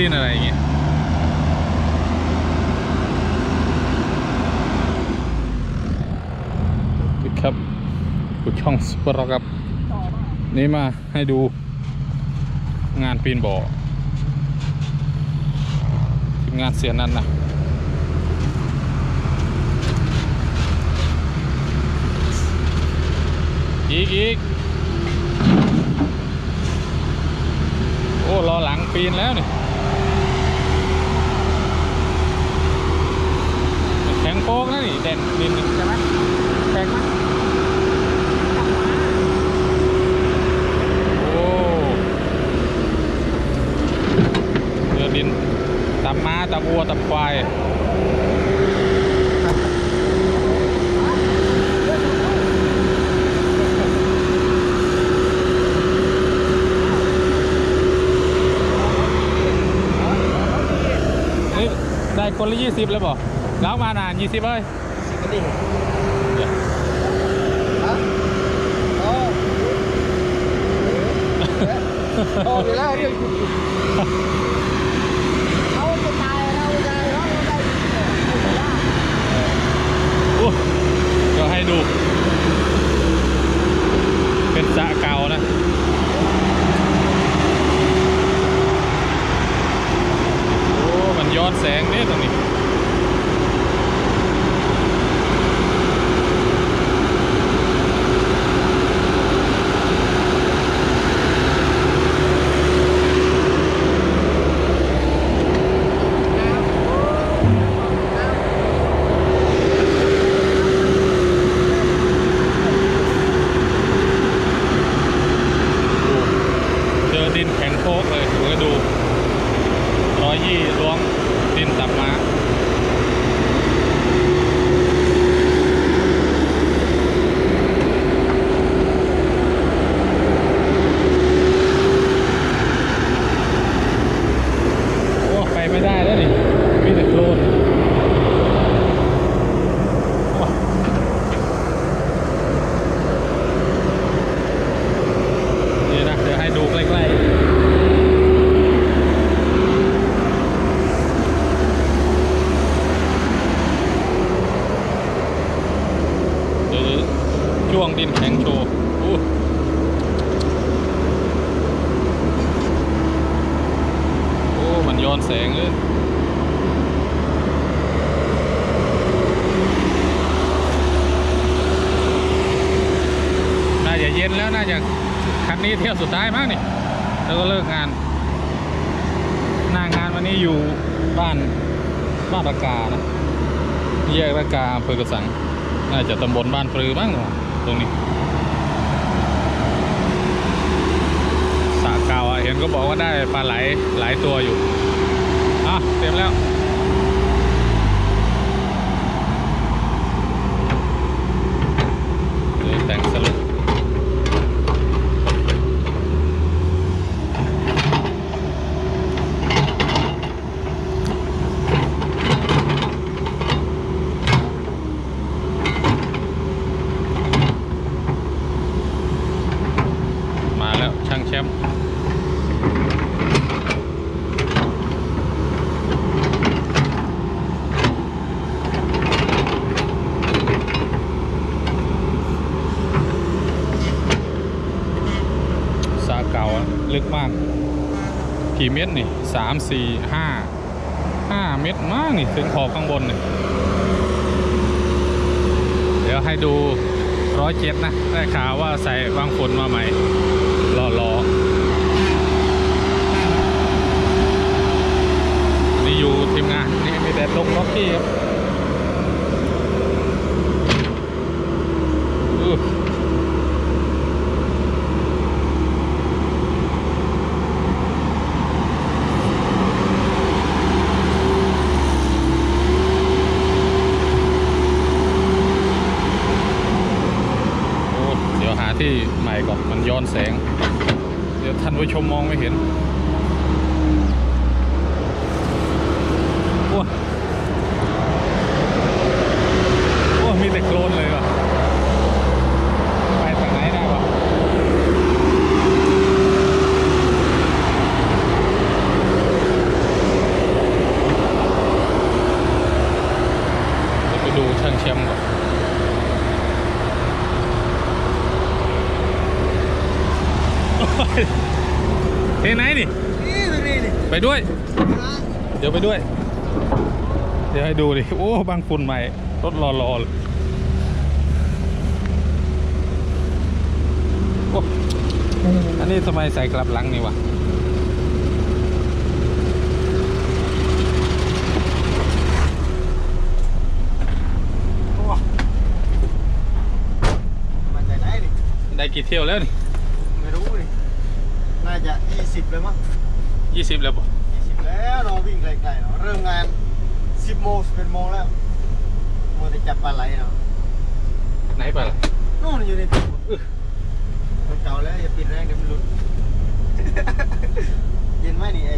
ดินอะไรอย่างเงี้ยครับกุดช่องสปรครับ นี่มาให้ดูงานปีนบ่อทีมงานเสียนั้นนะอีกอีกโอ้รอหลังปีนแล้วนี่แข็ง โป๊กนะนี่เด่นนิดนึงใช่ไหมแข็งไหมโอ้เรือดินตับม้าตับวัวตับควายนี่ได้คนละยี่สิบแล้วบอก แล้วมานานยี่สิบเอ้ยนี่เดี๋ยวฮะโอ้โอ้ดีแล้วเนี่ยเอาไปตายเอาไปตายเอาไปตาย โอ้เดี๋ยวให้ดู เป็นสระเก่านะ โอ้ มันย้อนแสงนี่ตรงนี้ เจอดินแข็งโคกเลยผมก็ดูร้อยยี่ล้วงดินตับมาโอ้ ไม่ได้แล้วนี่มีแต่โคลนนี่นะ เดี๋ยวให้ดูใกล้ๆเดี๋ยวช่วงดินแข็งโชว์อู้โอ้ มัน ย้อนแสงเลยน่าจะเย็นแล้วน่าจะคันนี้เที่ยวสุดท้ายมั้งนี่แล้วก็เลิกงาน หน้างานวันนี้อยู่บ้านบ้านระกานะแยกระกาอำเภอกระสัง น่าจะตำบลบ้านปรือบ้างตรงนี้สระเก่าเห็นก็บอกว่าได้ปลาไหลหลายตัวอยู่ะเต็มแล้วเดี๋ยวแต่งสรุปมาแล้วช่างแชมป์สาเก่าอะ ลึกมาก กี่เมตรนี่สามสี่ห้าห้าเมตรมากนี่ถึงขอบข้างบนนี่เดี๋ยวให้ดูร้อยเจ็ดนะได้ข่าวว่าใส่บางฝนมาใหม่รอรอนี่อยู่ทีมงานนี่มีแต่ลงล็อกกี้ครับอู้โอ้เดี๋ยวหา ที่ใหม่ก่อนมันย้อนแสง เดี๋ยวท่านผู้ชมมองไม่เห็น โอ้โอ้มีแต่โคลนเลยว่ะ ไปทางไหนได้วะ เทไหนนี่ นี่ตรงนี้นี่ไปด้วยนะเดี๋ยวไปด้วย เดี๋ยวให้ดูดิ โอ้ บางฝุ่นใหม่ รถรอรอเลยโอ้อันนี้ทำไมใส่กลับหลังนี่วะโอ้มาจากไหนนี่ได้กี่เที่ยวแล้วนี่ไม่รู้นี่ น่าจะ 20เลยมั้งยี่สิบแล้วปะ20 แล้วเราวิ่งไกลๆเนาะเริ่มงาน 10โมง11โมงแล้วมัวแต่จับปลาไหลเนาะไหนไปล่ะนู่นอยู่ในตู้มันเก่าแล้วอย่าปิดแรงเดี๋ยวมันหลุด เย็นไหมนี่แอ